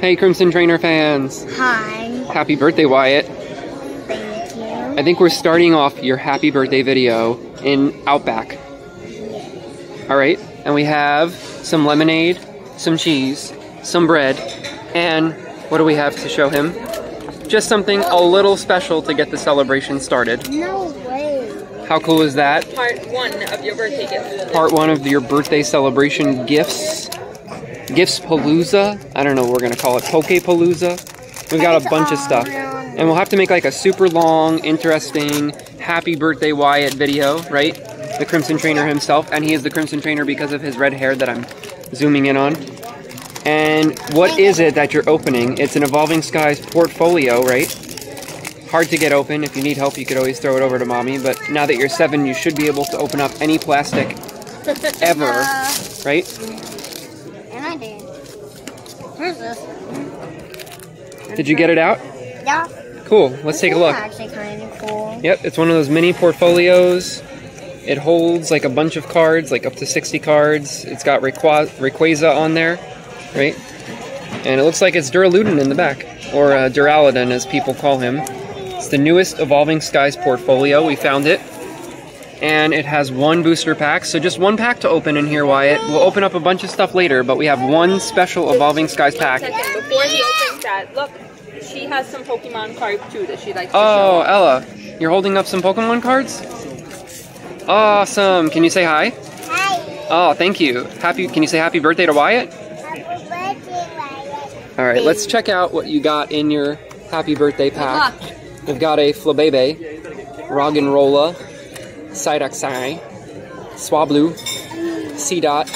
Hey, Crimson Trainer fans. Hi. Happy birthday, Wyatt. Thank you. I think we're starting off your happy birthday video in Outback. All right, and we have some lemonade, some cheese, some bread, and what do we have to show him? Just something a little special to get the celebration started. No way. How cool is that? part one of your birthday gifts. Part one of your birthday celebration gifts. Gifts Palooza. I don't know what we're gonna call it. Poke Palooza. We've got a bunch of stuff. And we'll have to make like a super long, interesting, happy birthday Wyatt video, right? The Crimson Trainer himself. And he is the Crimson Trainer because of his red hair that I'm zooming in on. And what is it that you're opening? It's an Evolving Skies portfolio, right? Hard to get open. If you need help, you could always throw it over to mommy. But now that you're seven, you should be able to open up any plastic ever, right? Where's this? Did you get it out? Yeah. Cool. Let's take a This look. Actually, kind of cool. Yep, it's one of those mini portfolios. It holds like a bunch of cards, like up to 60 cards. It's got Rayqua- Rayquaza on there, right? And it looks like it's Duraludin in the back, or uh, Duraludin as people call him. It's the newest Evolving Skies portfolio. We found it. And it has one booster pack, so just one pack to open in here, Wyatt. We'll open up a bunch of stuff later, but we have one special Evolving Skies pack. Second, before he opens that, look, she has some Pokemon cards too that she likes to Oh, show. Ella, you're holding up some Pokemon cards? Awesome. Can you say hi? Hi. Oh, thank you. Happy. Can you say happy birthday to Wyatt? Happy birthday, Wyatt. All right, let's check out what you got in your happy birthday pack. We've got a Flabebe, Roggenrola, Psyducksai, Swablu, Seedot,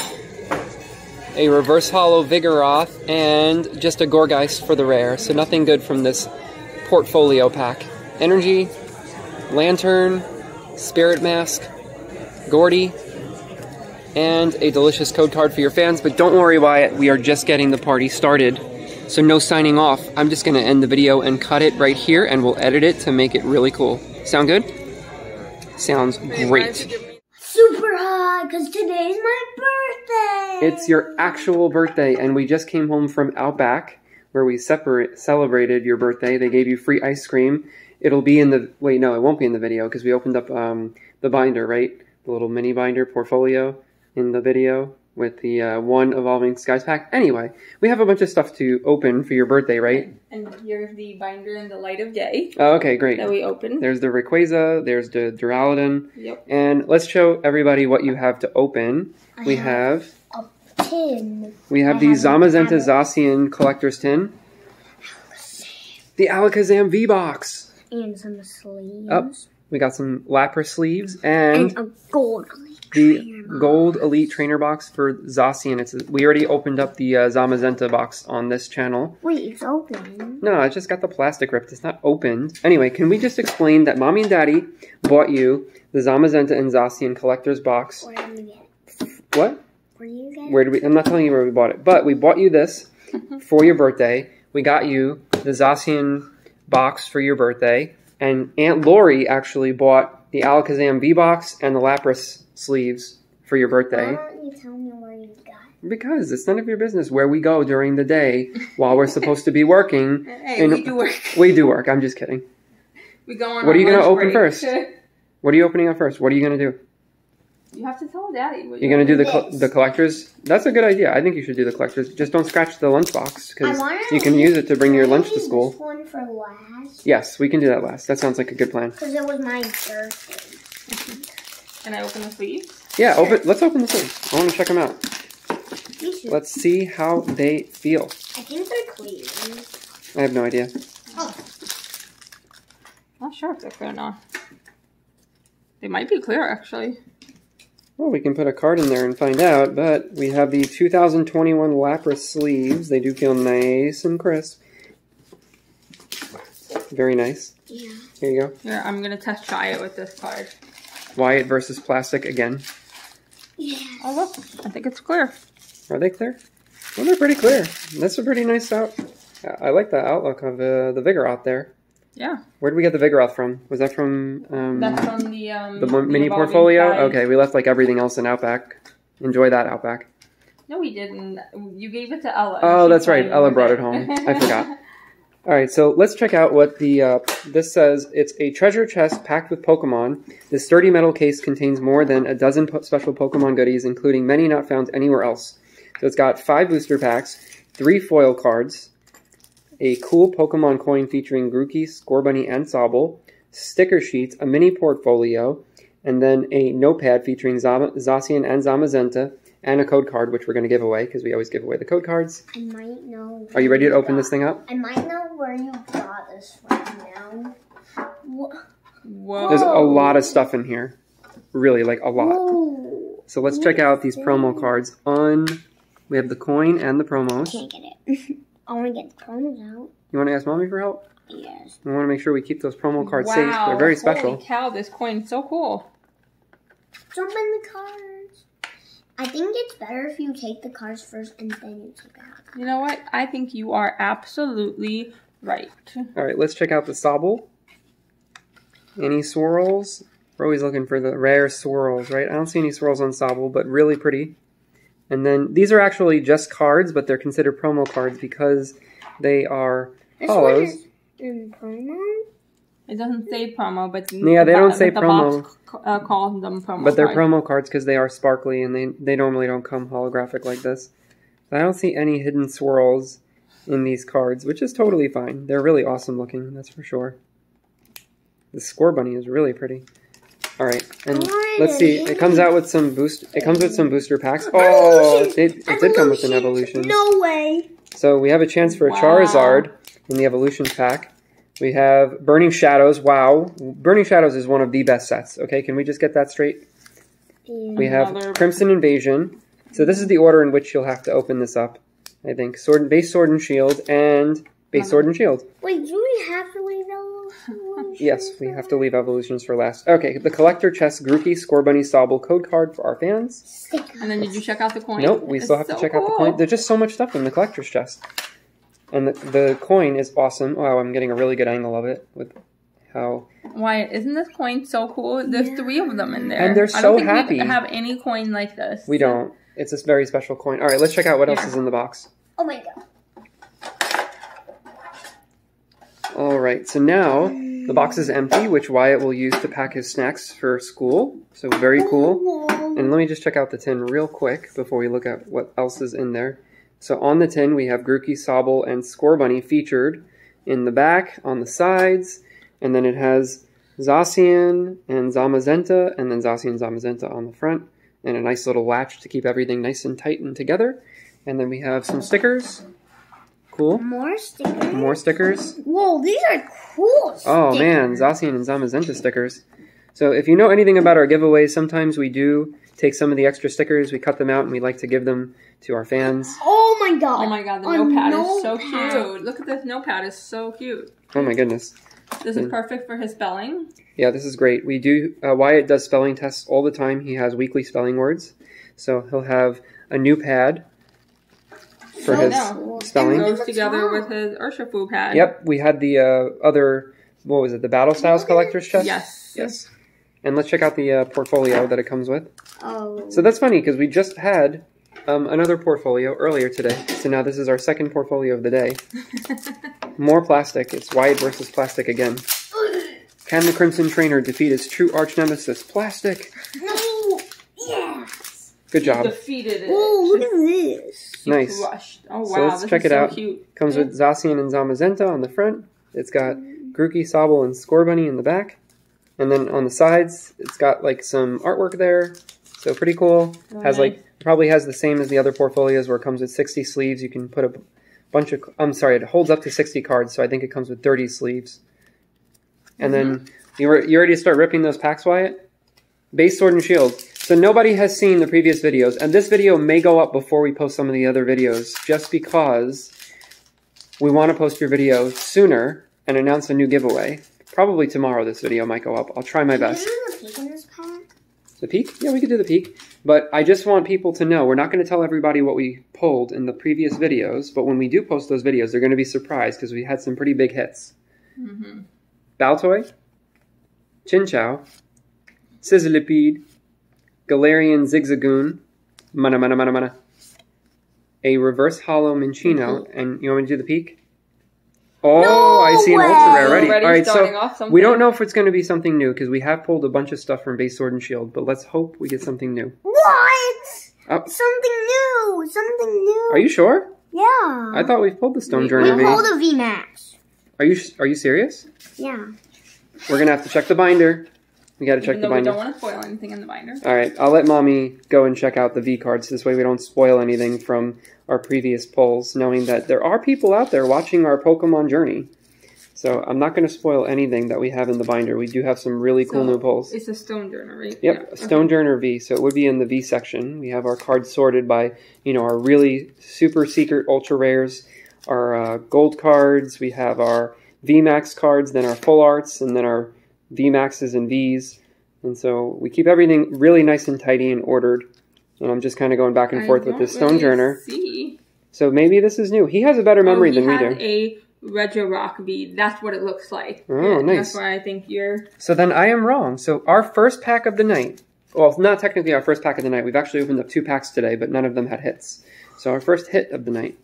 a Reverse Hollow Vigoroth, and just a Gourgeist for the rare. So nothing good from this portfolio pack. Energy, Lantern, Spirit Mask, Gordie, and a delicious code card for your fans. But don't worry, Wyatt, we are just getting the party started. So no signing off. I'm just going to end the video and cut it right here, and we'll edit it to make it really cool. Sound good? Sounds great. Super hot, because today's my birthday. It's your actual birthday, and we just came home from Outback, where we separate celebrated your birthday. They gave you free ice cream. It'll be in the wait, no, it won't be in the video because we opened up um, the binder, right? The little mini binder portfolio in the video with the uh, one evolving skies pack. Anyway, we have a bunch of stuff to open for your birthday, right? And here's the binder in the light of day Oh, okay, great. that we opened. There's the Rayquaza, there's the Duraludon, Yep. and let's show everybody what you have to open. We have a Tin. we have I the haven't Zamazenta had. Zacian collector's tin, the Alakazam V box. And some sleeves. Up. We got some Lapras sleeves and And a gold the gold elite trainer box for Zacian. It's we already opened up the uh, Zamazenta box on this channel. Wait, it's open. No, I just got the plastic ripped. It's not opened. Anyway, can we just explain that mommy and daddy bought you the Zamazenta and Zacian collector's box? Where did you get it? What? Where did you get it? Where did we? I'm not telling you where we bought it, but we bought you this for your birthday. We got you the Zacian box for your birthday, and Aunt Lori actually bought the Alakazam V box and the Lapras sleeves for your birthday. Why don't you tell me where you got it? Because it's none of your business where we go during the day while we're supposed to be working. Hey, And- we do work. We do work. I'm just kidding. We go on. What are you gonna open break. first? What are you opening up first? What are you gonna do? You have to tell Daddy. What You're gonna do the col- the collectors. That's a good idea. I think you should do the collectors. Just don't scratch the lunchbox because you can use it to bring your Can I lunch to leave school. This one for last, Yes, we can do that last. That sounds like a good plan. because it was my birthday. Can I open the sleeves? Yeah, open. Let's open the sleeves. I want to check them out. Let's see how they feel. I think they're clear. I have no idea. Oh. Not sure if they're clear or not. They might be clear actually. Well, we can put a card in there and find out. But we have the 2021 Lapras sleeves. They do feel nice and crisp. Very nice. Yeah. Here you go. Here, I'm gonna test try it with this card. Wyatt versus plastic again. Yeah. Oh look, I think it's clear. Are they clear? Well, they're pretty clear. That's a pretty nice out. I like the outlook of uh, the out there. Yeah, Where did we get the Vigoroth from? Was that from um, that's from the um the mini portfolio? Skies. Okay, we left like everything else in Outback. Enjoy that Outback. No, we didn't. You gave it to Ella. Oh, that's right. Ella brought it home. I forgot. All right, so let's check out what the uh, this says. It's a treasure chest packed with Pokemon. This sturdy metal case contains more than a dozen po- special Pokemon goodies, including many not found anywhere else. So it's got five booster packs, three foil cards, a cool Pokemon coin featuring Grookey, Scorbunny, and Sobble, sticker sheets, a mini portfolio, and then a notepad featuring Zama- Zacian and Zamazenta, and a code card, which we're going to give away because we always give away the code cards. I might know. Are you ready to where open this thing up? I might know where you got this from now. Wha- Whoa. There's a lot of stuff in here. Really, like a lot. Whoa. So let's check out these promo cards. On we have the coin and the promos. I Can't get it. I want to get the promos out. You want to ask mommy for help? Yes. We want to make sure we keep those promo cards wow. safe. They're very special. Holy cow, this coin's so cool. Jump in the cards. I think it's better if you take the cards first and then you take out. You know what? I think you are absolutely right. All right, let's check out the Sobble. Any swirls? We're always looking for the rare swirls, right? I don't see any swirls on Sobble, but really pretty. And then these are actually just cards, but they're considered promo cards because they are This hollows. one is in promo. It doesn't say promo, but Yeah, they don't the say the promo. box c- uh, calls them promo. But they're cards. promo cards because they are sparkly and they, they normally don't come holographic like this. I don't see any hidden swirls in these cards, which is totally fine. They're really awesome looking, that's for sure. The Scorbunny is really pretty. All right, and let's see. It comes out with some boost. It comes with some booster packs. Oh, it did, it did come with an evolution. No way. So we have a chance for a Wow. Charizard in the evolution pack. We have Burning Shadows. Wow, Burning Shadows is one of the best sets. Okay, can we just get that straight? We have Crimson Invasion. So this is the order in which you'll have to open this up. I think sword, base sword and shield, and base sword and shield. Wait, do we have to leave those? Yes, we have to leave evolutions for last. Okay, the collector chest, Grookey, Scorbunny, Sobble code card for our fans. And then did you check out the coin? Nope, we It's still have to so check out the coin. There's just so much stuff in the collector's chest, and the, the coin is awesome. Wow, I'm getting a really good angle of it with how. Why isn't this coin so cool? There's three of them in there, And they're I so don't think happy. We have any coin like this. We don't. It's a very special coin. All right, let's check out what else is in the box. Oh my god. All right, so now the box is empty, which Wyatt will use to pack his snacks for school. So very cool. And let me just check out the tin real quick before we look at what else is in there. So on the tin, we have Grookey, Sobble, and Scorbunny featured in the back, on the sides, and then it has Zacian and Zamazenta, and then Zacian Zamazenta on the front, and a nice little latch to keep everything nice and tight and together. And then we have some stickers. Cool. More stickers. More stickers. Whoa, these are cool. Oh man, stickers. Zacian and Zamazenta stickers. So if you know anything about our giveaways, sometimes we do take some of the extra stickers, we cut them out, and we like to give them to our fans. Oh my god. Oh my god, the A notepad is so cute. Look at this notepad; it's so cute. Oh my goodness. This is Mm. perfect for his spelling. Yeah, this is great. We do, uh, Wyatt does spelling tests all the time. He has weekly spelling words. So he'll have a new pad for Oh, his no. spelling. And Goes together wrong? with his Urshifu pad. Yep, we had the uh, other, what was it, the Battle Styles Collector's Chest? Yes. Yes. And let's check out the uh, portfolio that it comes with. Oh. So that's funny because we just had um, another portfolio earlier today. So now this is our second portfolio of the day. More plastic. It's Wyatt versus plastic again. Can the Crimson Trainer defeat his true arch nemesis, Plastic? no. Yes. Good job. Defeated it. Oh, look at this. Nice. crushed. Oh wow, So let's this check is it so out. cute. Comes with Zacian and Zamazenta on the front. It's got Grookey, Sobble, and Scorbunny in the back. And then on the sides, it's got like some artwork there. So pretty cool. Oh, has Really? like probably has the same as the other portfolios where it comes with 60 sleeves. You can put a bunch of I'm sorry, it holds up to 60 cards, so I think it comes with 30 sleeves. And then mm-hmm. you were you ready to start ripping those packs, Wyatt? Base sword and shield. So nobody has seen the previous videos, and this video may go up before we post some of the other videos, just because we want to post your video sooner and announce a new giveaway. Probably tomorrow this video might go up. I'll try my best. Can you do the peek in this pack? The peak? Yeah, we could do the peak. But I just want people to know we're not going to tell everybody what we pulled in the previous videos, but when we do post those videos, they're going to be surprised because we had some pretty big hits. Mm-hmm. Baltoy, Chinchou, Sizzlipede, Galarian Zigzagoon, Mana Mana Mana Mana, a reverse hollow Minccino, Mm-hmm. and you want me to do the peak? Oh, No I see an ultra rare already. Already All right, so off we don't know if it's going to be something new because we have pulled a bunch of stuff from base sword and shield, but let's hope we get something new. What? Oh. Something new. Something new. Are you sure? Yeah. I thought we've pulled the Stone We- we pulled a VMAX. Are you are you serious? Yeah. We're gonna have to check the binder. We got to check the though we don't want to spoil anything in the binder. All right, I'll let mommy go and check out the V cards. This way, we don't spoil anything from our previous polls, knowing that there are people out there watching our Pokemon journey. So I'm not going to spoil anything that we have in the binder. We do have some really cool So, new polls. It's a stone journal, right? Yep, Yeah. Stone Journer V. So it would be in the V section. We have our cards sorted by, you know, our really super secret ultra rares, our uh, gold cards. We have our VMAX cards, then our full arts, and then our VMAXs and Vs. And so we keep everything really nice and tidy and ordered. And I'm just kind of going back and forth with this Stone really Journer. See. So maybe this is new. He has a better oh, memory oh, than we do. a Retro Rock V. That's what it looks like. Oh, Yeah, nice. That's why I think you're. So then I am wrong. So our first pack of the night, well, not technically our first pack of the night. We've actually opened up two packs today, but none of them had hits. So our first hit of the night.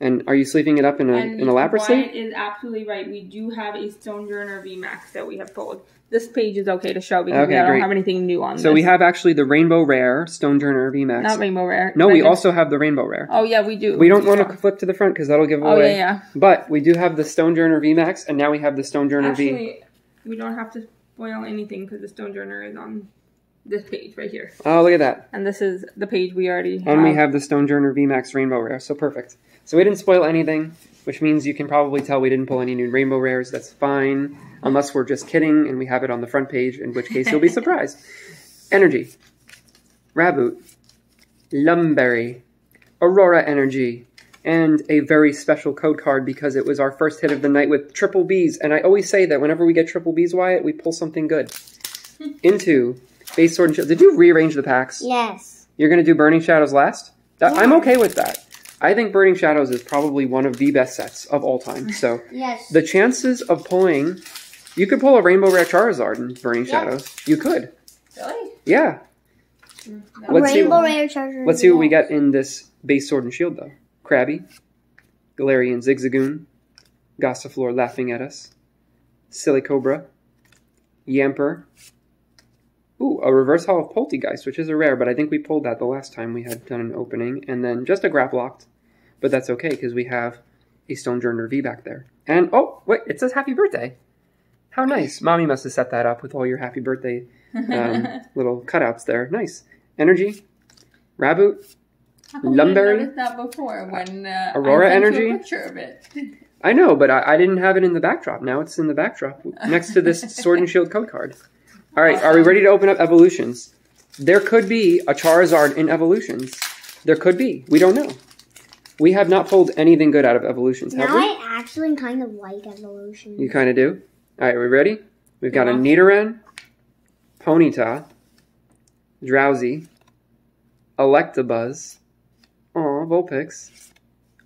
And are you sleeving it up in a and in a lapper Wyatt sleeve? is absolutely right. We do have a Stonjourner V Max that we have pulled. This page is okay to show because Okay, I don't great. have anything new on So this. we have actually the Rainbow Rare Stonjourner VMAX. not Rainbow Rare. no, we also have the Rainbow Rare. Oh yeah, we do. We don't want to flip to the front because that'll give Oh away. yeah, yeah. But we do have the Stonjourner VMAX, and now we have the Stonjourner V. Actually, we don't have to spoil anything because the Stonjourner is on this page right here, Oh, look at that. and this is the page we already. And we have the Stonjourner VMAX Rainbow Rare, so perfect. So we didn't spoil anything, which means you can probably tell we didn't pull any new Rainbow Rares. That's fine, unless we're just kidding and we have it on the front page, in which case you'll be surprised. Energy, Raboot, Lumberry, Aurora Energy, and a very special code card because it was our first hit of the night with triple Bs. And I always say that whenever we get triple Bs, Wyatt, we pull something good. Into Base Sword and Shield. Did you rearrange the packs? Yes. You're going to do Burning Shadows last? That, I'm okay with that. I think Burning Shadows is probably one of the best sets of all time. So Yes. the chances of pulling, you could pull a Rainbow Rare Charizard in Burning Yeah. Shadows. You could, Really? yeah. No. Let's see- Rainbow Rare Charger. Let's see what we got in this base Sword and Shield though. Krabby, Galarian Zigzagoon, Gossifleur laughing at us, Silicobra, Yamper. Ooh, a reverse hall of Polteageist, which is a rare, but I think we pulled that the last time we had done an opening, and then just a Grapploct. But that's okay because we have a Stonjourner V back there. And oh, wait, it says Happy Birthday. How nice! Mommy must have set that up with all your Happy Birthday um, little cutouts there. Nice energy, Raboot. Lumberry? didn't that before when uh, Aurora I Energy? a picture of it. I know, but I, I didn't have it in the backdrop. Now it's in the backdrop next to this Sword and Shield code card. All right, are we ready to open up evolutions? There could be a Charizard in evolutions. There could be. We don't know. We have not pulled anything good out of evolutions, have Now we? I actually kind of like evolution. You kind of do. All right, are we ready? We've got a Nidoran, Ponyta, Drowzee, Electabuzz, Aw, Vulpix.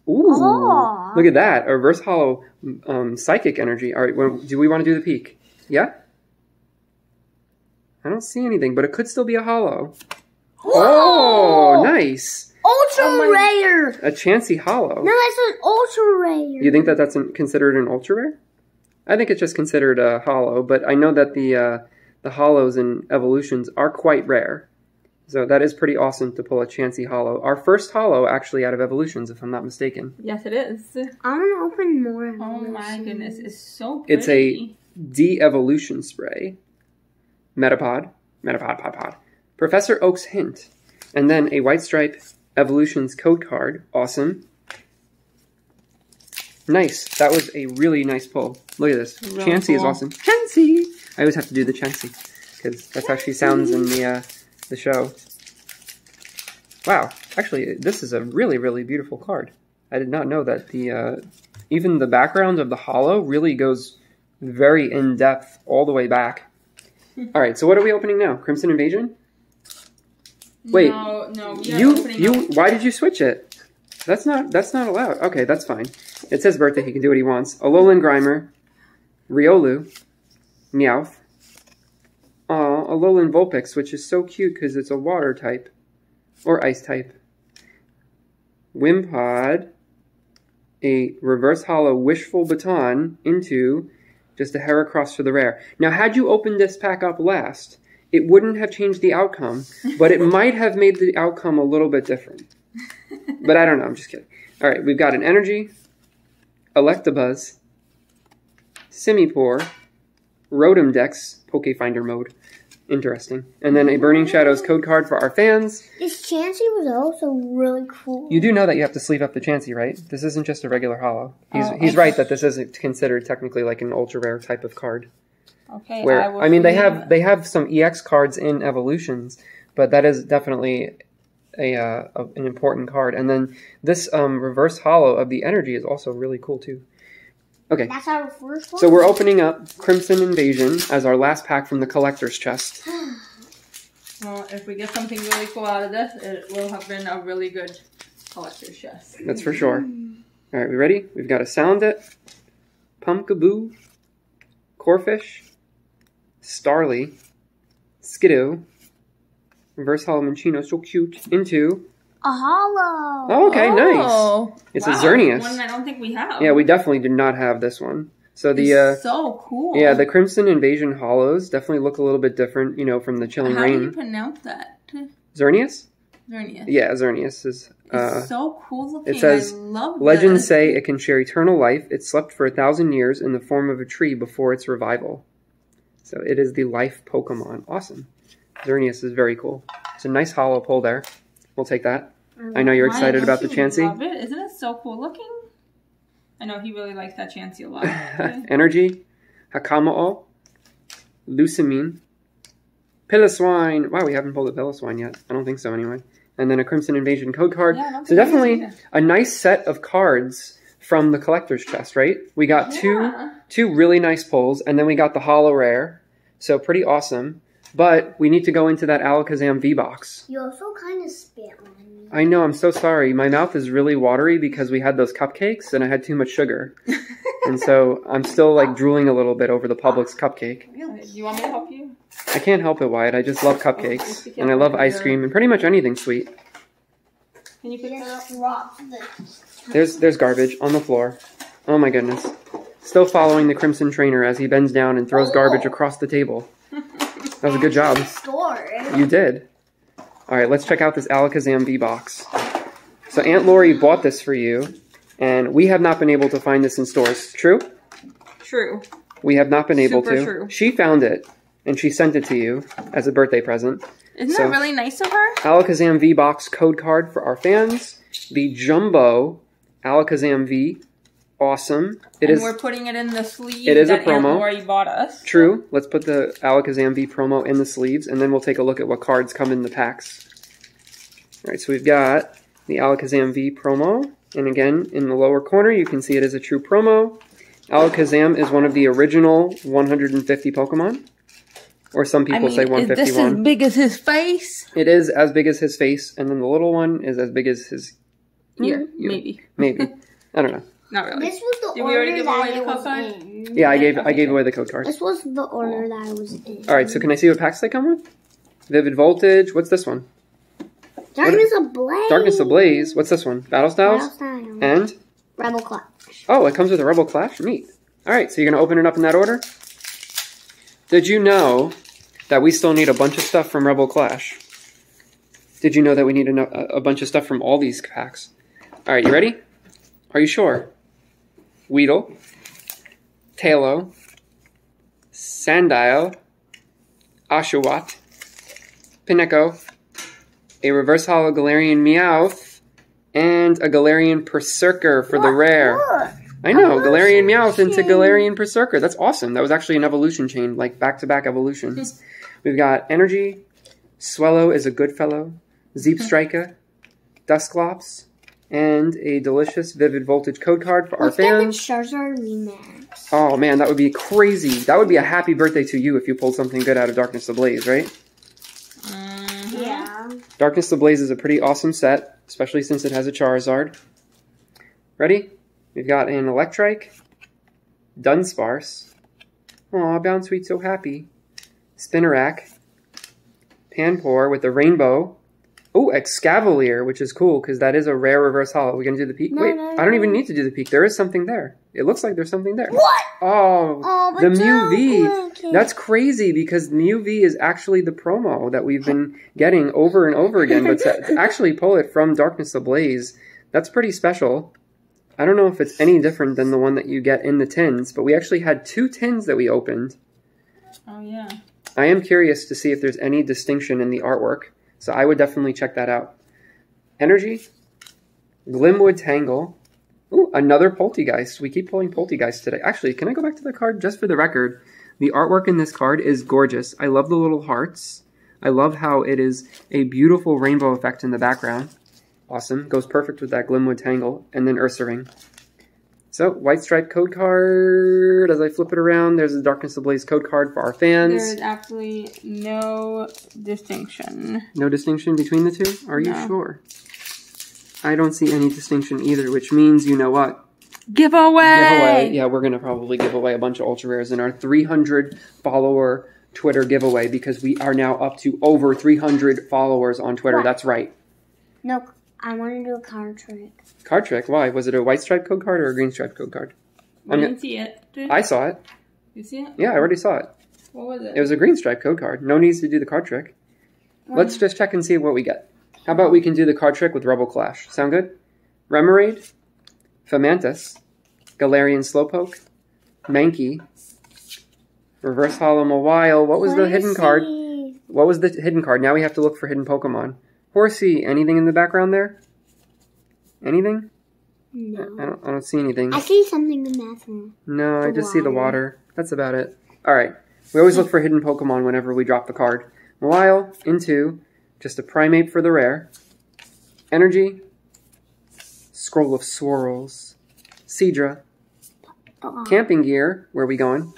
Ooh, Aw. look at that! A reverse hollow um, psychic energy. All right, do we want to do the peak? Yeah. I don't see anything, but it could still be a hollow. Oh, nice! Ultra Oh rare. A Chansey hollow. No, that's an ultra rare. You think that that's an, considered an ultra rare? I think it's just considered a hollow, but I know that the uh, the hollows and evolutions are quite rare. So that is pretty awesome to pull a Chansey hollow. Our first hollow actually out of evolutions, if I'm not mistaken. Yes, it is. I want to open more. Oh my goodness, it's so pretty. It's a de-evolution spray. Metapod, Metapod, Pod, Pod. Professor Oak's hint, and then a White Stripe Evolutions code card. Awesome. Nice. That was a really nice pull. Look at this. Really Chansey is awesome. Chansey. I always have to do the Chansey because that's how she sounds in the uh, the show. Wow. Actually, this is a really really beautiful card. I did not know that the uh, even the background of the hollow really goes very in depth all the way back. All right. So what are we opening now? Crimson Invasion. Wait, No, no, You you up- why did you switch it? That's not that's not allowed. Okay, that's fine. It says birthday, he can do what he wants. Alolan Grimer, Riolu, Meowth. Aw, Alolan Vulpix, which is so cute because it's a water type. Or ice type. Wimpod, a reverse hollow wishful baton into just a Heracross for the rare. Now, had you opened this pack up last, it wouldn't have changed the outcome, but it might have made the outcome a little bit different. But I don't know. I'm just kidding. All right, we've got an Energy, Electabuzz, Simipour, Rotom Dex, Poke Finder mode. Interesting. And then a Burning Shadows code card for our fans. This Chansey was also really cool. You do know that you have to sleeve up the Chansey, right? This isn't just a regular hollow. He's, Oh, he's right that this isn't considered technically like an ultra rare type of card. Okay. Where will I, mean, they have they have some EX cards in evolutions, but that is definitely a, uh, a an important card. And then this um, reverse hollow of the energy is also really cool too. Okay, That's our first one. so we're opening up Crimson Invasion as our last pack from the collector's chest. Well, if we get something really cool out of this, it will have been a really good collector's chest. That's for sure. All right, we ready? We've got a Salandit, Pumpkaboo, Corphish, Starly, Skiddo, Reverse Hollow Minccino, so cute, into. A hollow. Oh, okay, nice. Oh, It's a wow, Xerneas. One I don't think we have. Yeah, we definitely did not have this one. So the uh, It's so cool. yeah, the Crimson Invasion Hollows definitely look a little bit different, you know, from the Chilling How do you Reign. pronounce that? Xerneas? Xerneas. Yeah, Xerneas is. Uh, it's so cool looking. says, I love Legends this. say it can share eternal life. It slept for a thousand years in the form of a tree before its revival. So it is the life Pokemon. Awesome. Xerneas is very cool. It's a nice hollow pull there. We'll take that. I know you're excited about the Chansey. Love it. Isn't it so cool looking? I know he really likes that Chansey a lot. Energy, Hakamo-o, Lusamine, Piloswine. Wow, we haven't pulled a Piloswine yet. I don't think so anyway. And then a Crimson Invasion code card. Yeah, so think it is definitely a nice set of cards from the collector's chest, right? We got two two really nice pulls, and then we got the hollow rare. So pretty awesome. But we need to go into that Alakazam V box. You also kind of spit on me. I know, I'm so sorry. My mouth is really watery because we had those cupcakes and I had too much sugar. and so I'm still like drooling a little bit over the Publix cupcake. Really? You want me to help you? I can't help it, Wyatt. I just love oh, cupcakes. And I love ice cream and pretty much anything sweet. Can you pick that up? Just drop. There's there's garbage on the floor. Oh my goodness. Still following the Crimson Trainer as he bends down and throws oh. garbage across the table. That was a good job. Store. You did. All right, let's check out this Alakazam V box. So Aunt Lori bought this for you, and we have not been able to find this in stores. True? True. We have not been able Super to. true. She found it, and she sent it to you as a birthday present. Isn't So- that really nice of her? Alakazam V box code card for our fans. The Jumbo Alakazam V. Awesome. It and is we're putting it in the sleeve It is a Aunt promo. Lori bought us. true. Let's put the Alakazam V promo in the sleeves, and then we'll take a look at what cards come in the packs. All right, so we've got the Alakazam V promo, and again, in the lower corner, you can see it is a true promo. Alakazam is one of the original 150 Pokemon, or some people say 151. this as big as his face? It is as big as his face, and then the little one is as big as his Here, hmm, ear. maybe. Maybe. I don't know. Not really. This was the Did we already give that away the code card? in. Yeah, I gave I gave away the code card. This was the order that I was in. All right, so can I see what packs they come with? Vivid Voltage. What's this one? Darkness Ablaze. Darkness Ablaze. What's this one? Battle Styles. Battle Style. And Rebel Clash. oh, it comes with a Rebel Clash. Neat. All right, so you're gonna open it up in that order. Did you know that we still need a bunch of stuff from Rebel Clash? Did you know that we need a a bunch of stuff from all these packs? All right, you ready? Are you sure? Weedle, Talo, Sandile, Oshawott, Pineco, a Reverse Hollow Galarian Meowth, and a Galarian Perrserker for the rare. Look. I know, oh, Galarian Evolution Meowth into chain. Galarian Perrserker. That's awesome. That was actually an evolution chain, like back to back evolutions. Hmm. We've got Energy, Swellow is a good fellow, Zeep hmm. Striker, Dusclops, and a delicious Vivid Voltage code card for our Let's get the fans. Charizard Remax. Oh man, that would be crazy. That would be a happy birthday to you if you pulled something good out of Darkness Ablaze, right? Mhm. Yeah. Darkness Ablaze is a pretty awesome set, especially since it has a Charizard. Ready? We've got an Electrike, Dunsparce. Aw, Bounsweet's so happy. Spinarak, Panpour with a Rainbow, Oh, Escavalier, which is cool because that is a rare reverse hollow. We're gonna do the peak. No, Wait, no, I don't even need to do the peak. There is something there. It looks like there's something there. What? Oh, Oh, the Mew V. That's crazy because Mew V is actually the promo that we've been getting over and over again. But to, to actually pull it from Darkness Ablaze, that's pretty special. I don't know if it's any different than the one that you get in the tins, but we actually had two tins that we opened. Oh yeah. I am curious to see if there's any distinction in the artwork, so I would definitely check that out. Energy, Glimwood Tangle. Ooh, another Polteageist. We keep pulling Polteageist today. Actually, can I go back to the card just for the record? The artwork in this card is gorgeous. I love the little hearts. I love how it is a beautiful rainbow effect in the background. Awesome. Goes perfect with that Glimwood Tangle. And then Ursaring. So, White Stripe code card. As I flip it around, there's a Darkness Ablaze code card for our fans. There is absolutely no distinction. No distinction between the two? Are you No. sure? I don't see any distinction either, which means you know what? Giveaway. Giveaway. Yeah, we're going to probably give away a bunch of ultra rares in our 300 follower Twitter giveaway because we are now up to over 300 followers on Twitter. What? That's right. No, I want to do a card trick. Card trick. Why? Was it a white stripe code card or a green stripe code card? I'm didn't see it. Did I saw it. you see it? Yeah, I already saw it. What was it? It was a green stripe code card. No needs to do the card trick. Let's just check and see what we get. How about we can do the card trick with Rebel Clash? Sound good? Remoraid, Fomantis, Galarian Slowpoke, Mankey, Reverse Hollow Mawile. What was the hidden card? What was the hidden card? Now we have to look for hidden Pokemon. Horsey, anything in the background there? Anything? No. I don't, I don't see anything. I see something in the bathroom. No, I The just see the water. water. That's about it. Alright. We always look for hidden Pokemon whenever we drop the card. Mawile, into, just a Primeape for the rare. Energy. Scroll of Swirls. Seadra. Oh. Uh-uh. Camping gear. Where are we going?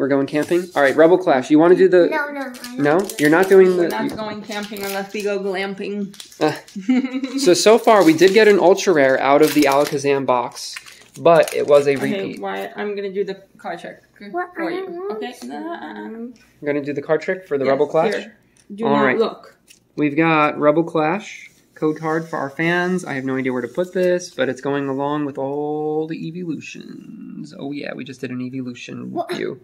We're going camping? Alright, Rebel Clash. You want to do the... No, no. I don't No? do. You're not doing the. We're the... not going camping unless we go glamping. Uh, So, so far, we did get an Ultra Rare out of the Alakazam box. But it was a okay, repeat. Wyatt, I'm gonna do the card check What? for I you. Okay. I'm going to do the card trick for the Yes, Rebel Clash. here. Do All not right. look. We've got Rebel Clash code card for our fans. I have no idea where to put this, but it's going along with all the evolutions. Oh yeah, we just did an evolution What? review.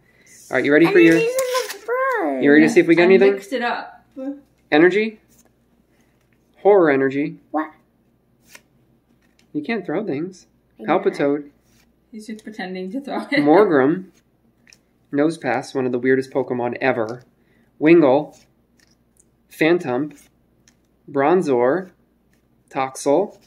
All right, you ready And for your? then in the front. You ready to see if we got I anything? mixed it up. Energy, horror energy. What? You can't throw things. I know. Palpitoad, He's just pretending to throw it. Morgrem, Nosepass, one of the weirdest Pokemon ever. Wingull, Phantump, Bronzor, Toxel,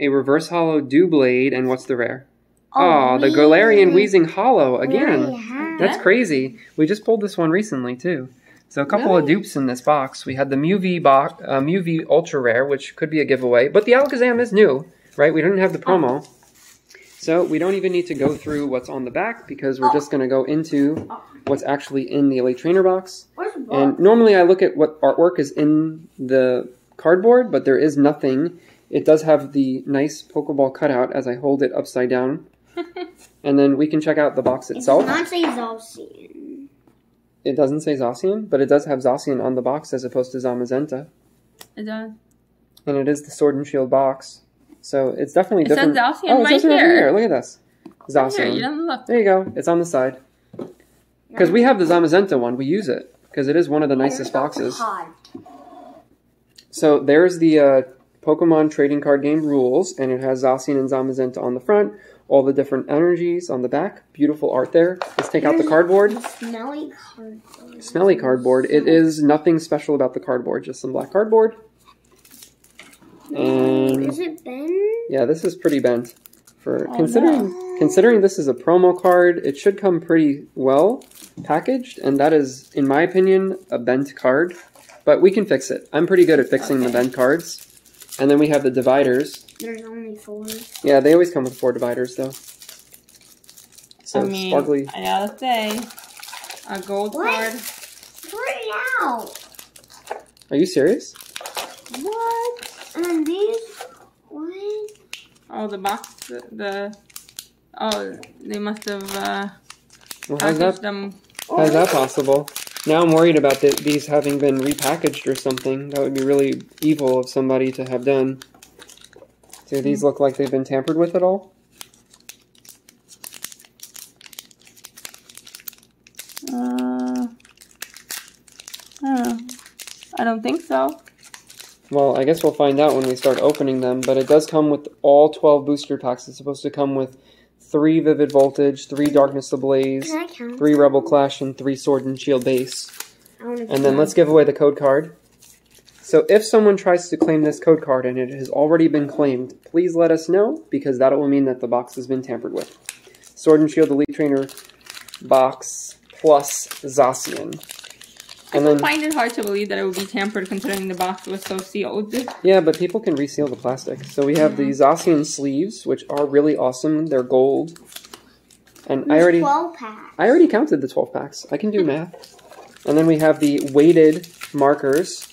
a Reverse Hollow Dewblade, and what's the rare? Oh, the Galarian Wheezing Hollow again. have. That's crazy. We just pulled this one recently too. So a couple of dupes in this box. We had the Mew V box, uh, Ultra Rare, which could be a giveaway, but the Alakazam is new, right? We didn't have the promo, so we don't even need to go through what's on the back because we're just going to go into what's actually in the Elite Trainer box. Where's the book? And normally I look at what artwork is in the cardboard, but there is nothing. It does have the nice Pokeball cutout as I hold it upside down. and then we can check out the box It itself. does not say Zacian. It doesn't say Zacian, but it does have Zacian on the box as opposed to Zamazenta. It does. And it is the Sword and Shield box. So it's definitely It says different. Zacian oh, it right says it over here. here. Look at this. Here, you Zacian. don't look. There you go. It's on the side. Because we have the Zamazenta one. We use it. Because it is one of the nicest boxes. So there's the uh, Pokemon trading card game rules, and it has Zacian and Zamazenta on the front, all the different energies on the back. Beautiful art there. Let's take out the cardboard. Smelly cardboard. Smelly cardboard. It is nothing special about the cardboard, just some black cardboard. And Is it Ben? yeah, this is pretty bent. For Oh, considering considering this is a promo card, it should come pretty well packaged, and that is, in my opinion, a bent card. But we can fix it. I'm pretty good at fixing the bent cards. And then we have the dividers. There's only four. Yeah, they always come with four dividers though. So I mean, sparkly. I gotta say, a gold What? card. Throw it out. Are you serious? What? And these. What? Oh, the box, the, the oh, they must have uh, Well, how's that? them. How's that possible? Now I'm worried about the, these having been repackaged or something. That would be really evil of somebody to have done. Do these look like they've been tampered with at all? Uh, uh, I don't think so. Well, I guess we'll find out when we start opening them, but it does come with all 12 booster packs. It's supposed to come with 3 Vivid Voltage, 3 Darkness Ablaze, Can I count? 3 Rebel Clash, and 3 Sword and Shield base. And then let's give away the code card. So if someone tries to claim this code card and it has already been claimed, please let us know because that will mean that the box has been tampered with. Sword and Shield Elite Trainer box plus Zacian. I And don't then, find it hard to believe that it would be tampered considering the box was so sealed. yeah, but people can reseal the plastic. So we have the Zacian sleeves, which are really awesome. They're gold. And I already, 12 pack. I already counted the 12 packs. I can do math. And then we have the weighted markers.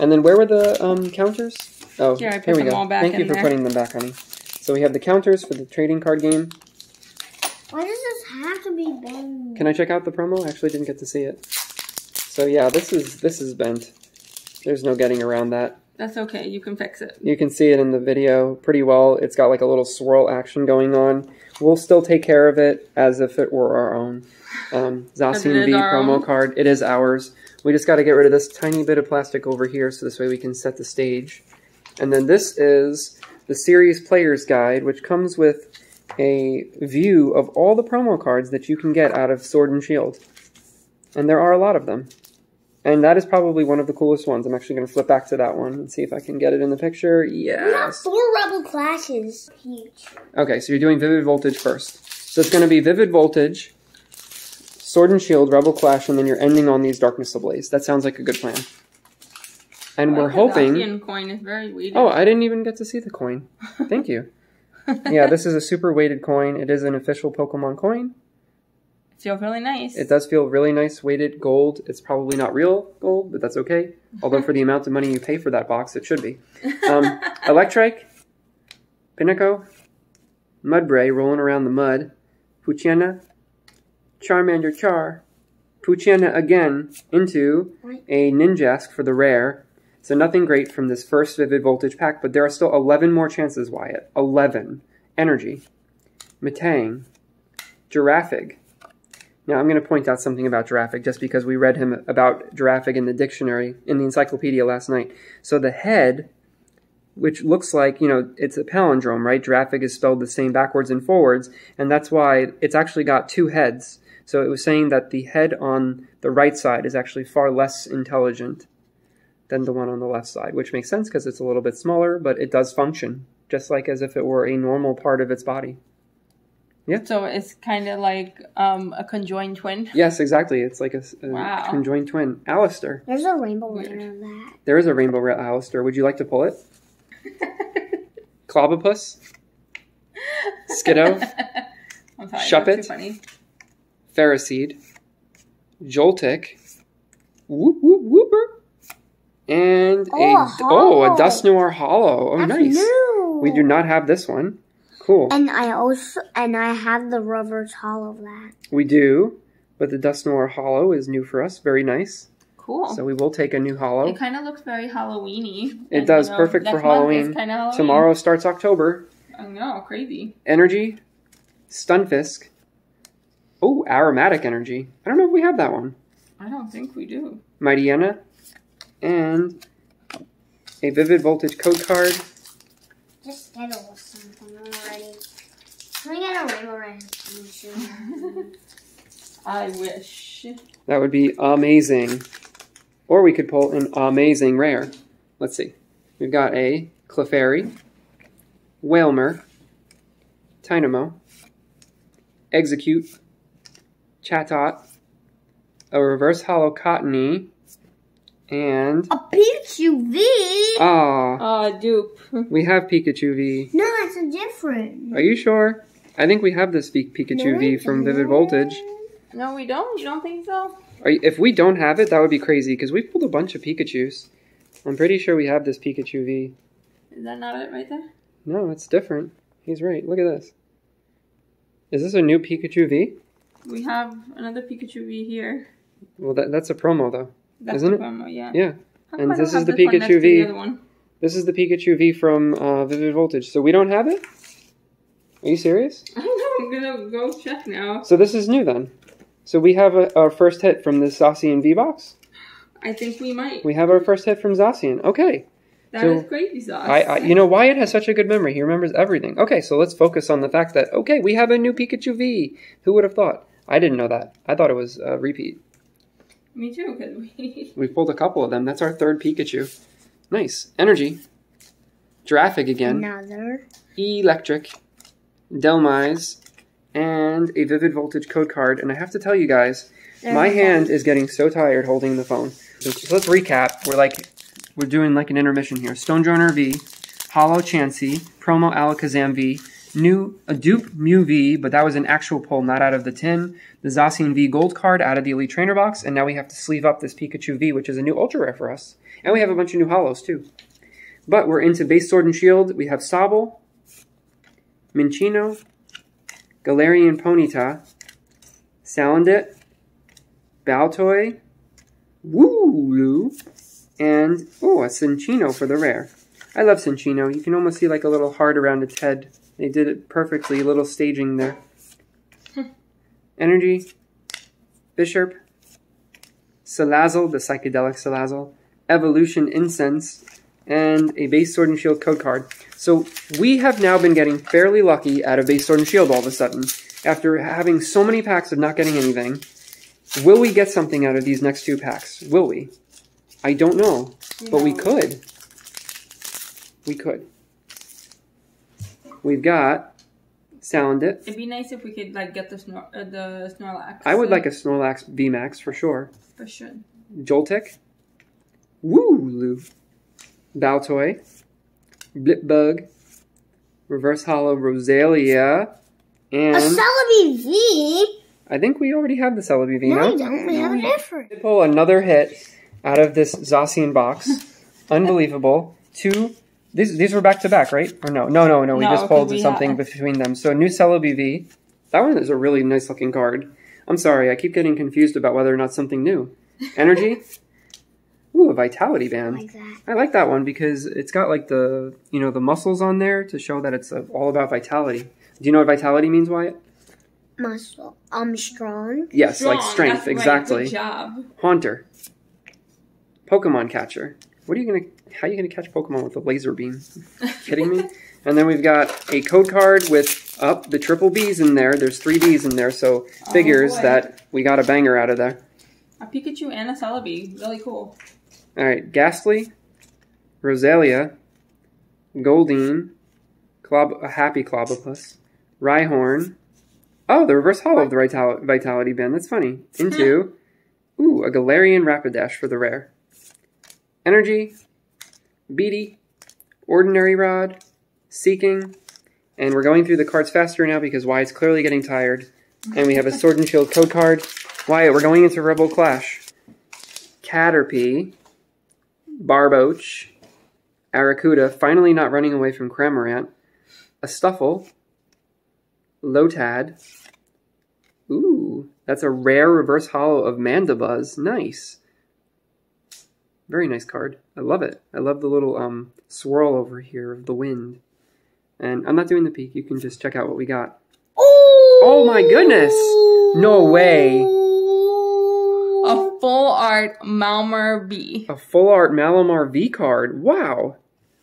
And then where were the um, counters? Oh, Here, I put here we them go. all back Thank you for there. putting them back, honey. So we have the counters for the trading card game. Why does this have to be bent? Can I check out the promo? I actually didn't get to see it. So yeah, this is this is bent. There's no getting around that. That's okay, you can fix it. You can see it in the video pretty well. It's got like a little swirl action going on. We'll still take care of it as if it were our own. Um, Zacian B promo own? card. It is ours. We just got to get rid of this tiny bit of plastic over here so this way we can set the stage. And then this is the series player's guide, which comes with a view of all the promo cards that you can get out of Sword and Shield. And there are a lot of them. And that is probably one of the coolest ones. I'm actually going to flip back to that one and see if I can get it in the picture. Yeah. We have four rebel clashes. Huge. Okay, so you're doing Vivid Voltage first. So it's going to be Vivid Voltage, Sword and Shield, Rebel Clash, and then you're ending on these Darkness Ablaze. That sounds like a good plan. And I we're the hoping. Zacian coin is very weighted. Oh, I didn't even get to see the coin. Thank you. yeah, this is a super weighted coin. It is an official Pokemon coin. It feels really nice. It does feel really nice, weighted gold. It's probably not real gold, but that's okay. Although for the amount of money you pay for that box, it should be. Um, Electrike, Pinnacle, Mudbray rolling around the mud, Poochyena, Charmander Char, Poochyena again into a Ninjask for the rare. So nothing great from this first Vivid Voltage pack, but there are still 11 more chances, Wyatt. 11. Energy. Metang. Girafarig. Now I'm going to point out something about Girafarig just because we read him about Girafarig in the dictionary, in the encyclopedia last night. So the head, which looks like, you know, it's a palindrome, right? Girafarig is spelled the same backwards and forwards, and that's why it's actually got two heads. So it was saying that the head on the right side is actually far less intelligent than the one on the left side, which makes sense because it's a little bit smaller, but it does function just like as if it were a normal part of its body. So it's kind of like um, a conjoined twin. Yes, exactly. It's like a, a Wow. conjoined twin. Allister. There's a rainbow Weird. layer of that. There is a rainbow red Allister. Would you like to pull it? Clobbopus, Skiddo, I'm sorry, Shuppet. that's funny. Ferroseed, Joltik, whoop whoop whooper, and Oh, a a oh a. Dusknoir Hollow. Oh, That's nice. new. We do not have this one. Cool. And I also and I have the reverse hollow of that. We do, but the Dusknoir Hollow is new for us. Very nice. Cool. So we will take a new Hollow. it kind of looks very Halloweeny. It And, does, you know, perfect for next month is Halloween. kinda Halloween. Tomorrow starts October. I know, crazy. Energy, Stunfisk. Oh, Aromatic Energy. I don't know if we have that one. I don't think we do. Mightyena, and a Vivid Voltage code card. Just get a little something already. Can we get a rainbow red soon? I wish. That would be amazing. Or we could pull an amazing rare. Let's see. We've got a Clefairy, Wailmer, Tynamo, Execute, Chatot, a Reverse Hollow Cottonee, and a Pikachu V? ah, Oh, dupe. we have Pikachu V. no, it's a different. Are you sure? I think we have this Pikachu No, V from Vivid. Voltage. No, we don't. You don't think so? Are you, if we don't have it, that would be crazy because we pulled a bunch of Pikachu's. I'm pretty sure we have this Pikachu V. Is that not it right there? No, it's different. He's right. Look at this. Is this a new Pikachu V? We have another Pikachu V here. Well, that, that's a promo though. That's Isn't the it? promo, yeah. Yeah. How And this is the next Pikachu the V. one? This is the Pikachu V from uh, Vivid Voltage. So we don't have it? Are you serious? I don't know. I'm gonna go check now. So this is new then. So we have a, our first hit from the Zacian V box. I think we might. We have our first hit from Zacian. Okay. That is so crazy sauce. I, I, you know, Wyatt has such a good memory. He remembers everything. Okay, so let's focus on the fact that okay, we have a new Pikachu V. Who would have thought? I didn't know that. I thought it was a repeat. Me too, because we. We pulled a couple of them. That's our third Pikachu. Nice energy. Girafarig again. Another. Electric, Delmise, and a Vivid Voltage code card. And I have to tell you guys, my hand is getting so tired holding the phone. So so let's recap. We're like, we're doing like an intermission here. Stonjourner V, Hollow Chansey, Promo Alakazam V, new a dupe Mew V, but that was an actual pull, not out of the tin. The Zacian V Gold card out of the Elite Trainer box, and now we have to sleeve up this Pikachu V, which is a new Ultra Rare for us. And we have a bunch of new Hollows too. But we're into base Sword and Shield. We have Sobble, Minccino, Galarian Ponyta, Salandit, Baltoy, Wooloo, and, oh, a Cinccino for the rare. I love Cinccino. You can almost see like a little heart around its head. They did it perfectly, a little staging there. Energy, Bishop, Salazzle, the psychedelic Salazzle, Evolution Incense, and a base Sword and Shield code card. So we have now been getting fairly lucky out of base Sword and Shield all of a sudden. After having so many packs of not getting anything, will we get something out of these next two packs? Will we? I don't know, but we could. We could. We've got Salandit. It'd be nice if we could like get the snor- uh, the Snorlax. I would like a Snorlax VMAX for sure. for sure. Joltik, Wooloo, Baltoy, Blipbug, Reverse Hollow Roselia, A and Celebi V? I think we already have the Celebi V No, now. we don't. We have a different. We pull another hit out of this Zacian box. Unbelievable. Two. These these were back to back, right? Or no? No, no, no. We No, just pulled we something have- between them. So new Celebi V. That one is a really nice looking card. I'm sorry, I keep getting confused about whether or not something new. Energy. Ooh, a Vitality Band. Like that. I like that one because it's got like the you know the muscles on there to show that it's uh, all about vitality. Do you know what vitality means, Wyatt? Muscle. I'm strong. Yes, like strength, that's right, exactly. Good job. Haunter. Pokemon catcher. What are you gonna? How are you gonna catch Pokemon with a laser beam? Kidding me? And then we've got a code card with up the triple B's in there. There's three B's in there, so Oh, figures boy. that we got a banger out of there. A Pikachu and a Celebi. Really cool. All right, Gastly, Roselia, Goldeen, Clob- a Happy Clobbopus, Rhyhorn. Oh, the reverse hollow of the Vital- Vitality Band. That's funny. Into, ooh, a Galarian Rapidash for the rare. Energy, Beatty, Ordinary Rod, Seeking, and we're going through the cards faster now because Wyatt's clearly getting tired. And we have a Sword and Shield code card. Wyatt, we're going into Rebel Clash. Caterpie, Barboach, Arrokuda, finally not running away from Cramorant, a Stufful, Lotad. Ooh, that's a rare reverse hollow of Mandibuzz. Nice. Very nice card. I love it. I love the little um swirl over here of the wind. And I'm not doing the peek. You can just check out what we got. Oh! Oh my goodness! No way. A full art Malamar V. A full art Malamar V card. Wow.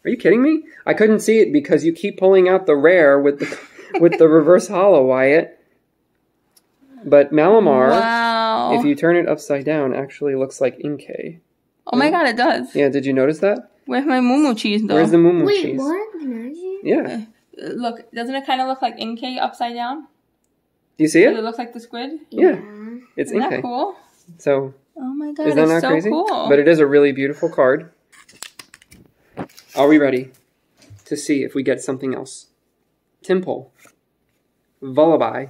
Are you kidding me? I couldn't see it because you keep pulling out the rare with the with the reverse hollow, Wyatt. But Malamar, Wow. if you turn it upside down, actually looks like Inkay. Oh my god, it does. Yeah, did you notice that? Where's my Moo cheese though? Where's the Moo Wait, cheese? Wait, what? Can I see? Yeah. Uh, Look, doesn't it kind of look like Inkay upside down? Do you see Does it it? look like the squid? Yeah. It's Isn't that cool? So, Oh my god, is that it's not so crazy? cool. But it is a really beautiful card. Are we ready to see if we get something else? Timple, Vullaby,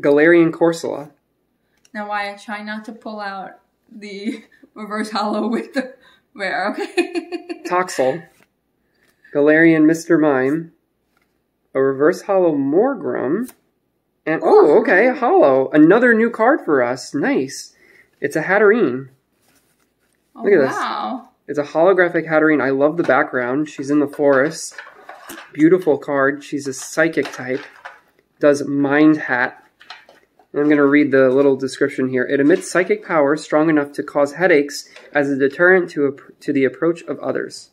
Galarian Corsola, now, why I try not to pull out the reverse hollow with the rare, okay? Toxel, Galarian Mr. Mime, a reverse hollow Morgrem, and oh, okay, a hollow. Another new card for us. Nice. It's a Hatterene. Oh, Look at this. wow. It's a holographic Hatterene. I love the background. She's in the forest. Beautiful card. She's a psychic type. Does Mind Hat. And I'm going to read the little description here. It emits psychic power strong enough to cause headaches as a deterrent to, ap- to the approach of others.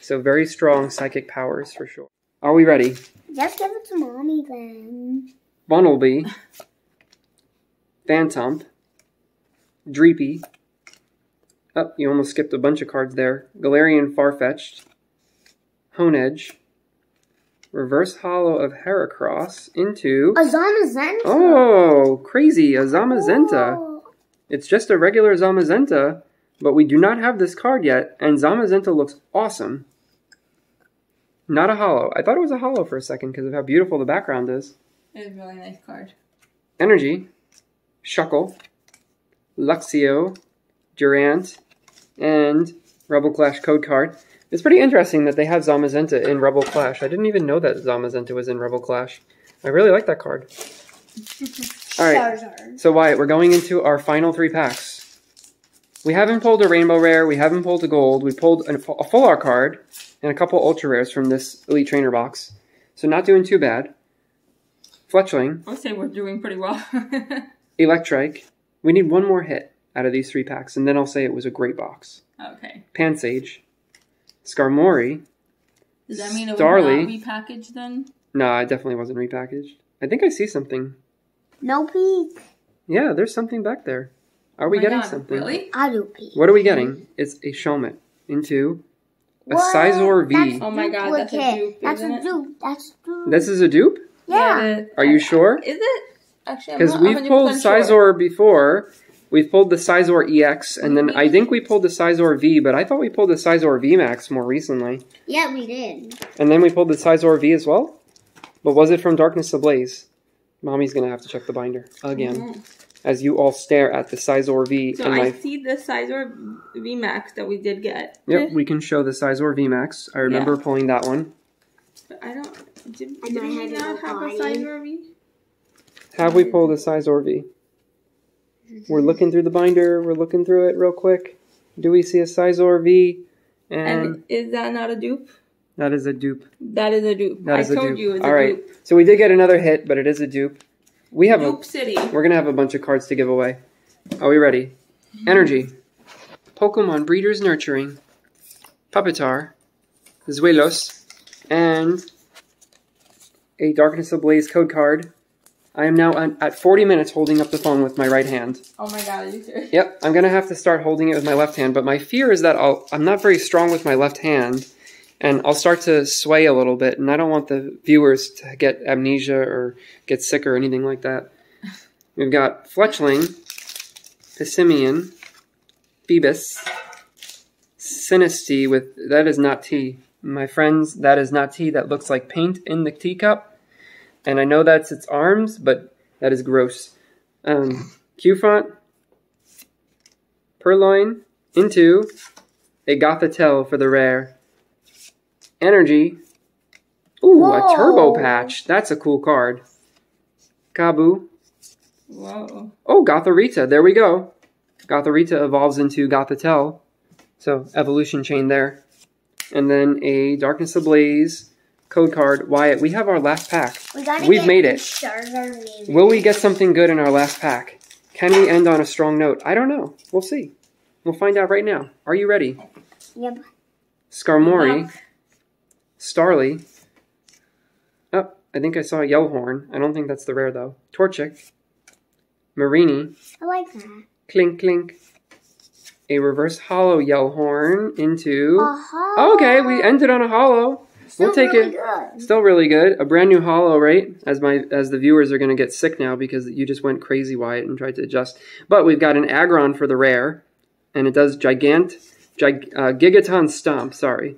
So very strong psychic powers for sure. Are we ready? Just give it to mommy then. Bunnelby, Phantump, Dreepy. Oh, you almost skipped a bunch of cards there. Galarian Farfetch'd, Honedge, Reverse Hollow of Heracross into. A Zamazenta. Oh, crazy! A Zamazenta. Oh. It's just a regular Zamazenta, but we do not have this card yet, and Zamazenta looks awesome. Not a hollow. I thought it was a hollow for a second because of how beautiful the background is. It's a really nice card. Energy, Shuckle, Luxio, Durant, and Rebel Clash code card. It's pretty interesting that they have Zamazenta in Rebel Clash. I didn't even know that Zamazenta was in Rebel Clash. I really like that card. All right. So Wyatt, we're going into our final three packs. We haven't pulled a rainbow rare. We haven't pulled a gold. We pulled a, a full art card and a couple ultra rares from this elite trainer box. So not doing too bad. Fletchling, I would say we're doing pretty well. Electrike. We need one more hit out of these three packs, and then I'll say it was a great box. okay. Pansage, Skarmory. Does that mean it Starly. was not repackaged then? Nah, it definitely wasn't repackaged. I think I see something. No peek. Yeah, there's something back there. Are we Oh getting God, something? Really? I do peek. What are we getting? It's a Shelmet into a What? Scizor V. That's Oh my God, that's a duplicate. dupe, That's isn't a it? dupe. That's a dupe. This is a dupe? yeah. it is. Are you sure? Is it? Actually, I'm Because we've 100% pulled sure. Before. We've pulled the Scizor EX, and then I think we pulled the Scizor V, but I thought we pulled the Scizor V Max more recently. Yeah, we did. And then we pulled the Scizor V as well? But was it from Darkness Ablaze? Mommy's gonna have to check the binder again. Mhm. As you all stare at the Scizor V So and I my see the Scizor VMAX that we did get. Yep, we can show the Scizor V Max. I remember pulling that one. But I don't. Did, I did we have not have a. Scizor V? Have we pulled a Scizor V? We're looking through the binder. We're looking through it real quick. Do we see a Scizor V? And, And is that not a dupe? that is a dupe. That is a dupe. That I a told dupe. you it's All a right. dupe. So we did get another hit, but it is a dupe. We have a. Dupe City. We're gonna have a bunch of cards to give away. Are we ready? Mm-hmm. Energy. Pokemon Breeders Nurturing. Pupitar. Zweilous. And a Darkness Ablaze code card. I am now at at 40 minutes holding up the phone with my right hand. Oh my god, are you serious? Yep, I'm gonna have to start holding it with my left hand, but my fear is that I'll, I'm not very strong with my left hand, and I'll start to sway a little bit, and I don't want the viewers to get amnesia or get sick or anything like that. We've got Fletchling, Pissimian, Phoebus, Sinistea with that is not tea. My friends, that is not tea. That looks like paint in the teacup. And I know that's its arms, but that is gross. Um, Q-Font, Purrloin, into a Gothitelle for the rare. Energy. Ooh, a Turbo Patch. That's a cool card. Kabu. Whoa. Oh, Gothorita. There we go. Gothorita evolves into Gothitelle. So, evolution chain there. And then a Darkness Ablaze code card. Wyatt, we have our last pack. We We've made it. Will we get something good in our last pack? Can we end on a strong note? I don't know. We'll see. We'll find out right now. Are you ready? Yep. Skarmory, Starly. Oh, I think I saw a Yellhorn. I don't think that's the rare though. Torchic, Marini, I like that. Clink Clink, a reverse hollow Yellhorn into. Okay, we ended on a hollow. Still we'll take really it. Good. Still really good. A brand new hollow, right? As my as the viewers are going to get sick now because you just went crazy, Wyatt, and tried to adjust. But we've got an Aggron for the rare, and it does gigant, gig, uh, gigaton stomp. Sorry,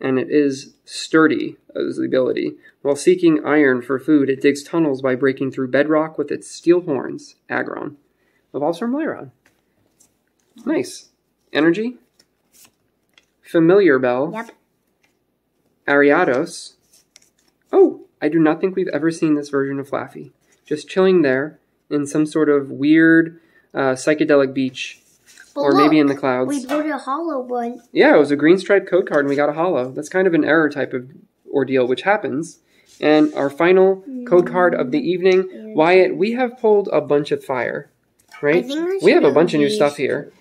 and it is sturdy as the ability. While seeking iron for food, it digs tunnels by breaking through bedrock with its steel horns. Aggron evolves from Lairon. Nice energy. Familiar Bell. Yep. Ariados. Oh, I do not think we've ever seen this version of Flaaffy. Just chilling there in some sort of weird uh, Psychedelic Beach. But or maybe in the clouds. We pulled a hollow one. Yeah, it was a green striped code card and we got a hollow. That's kind of an error type of ordeal, which happens. And our final code card of the evening, Wyatt, we have pulled a bunch of fire, right? I think We have a bunch of new stuff here.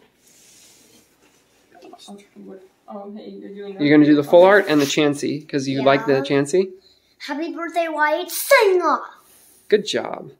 Oh, hey, you're doing You're going to do the full art and the Chansey because you like the Yeah. Chansey. Happy birthday, Wyatt. Sing off. Good job.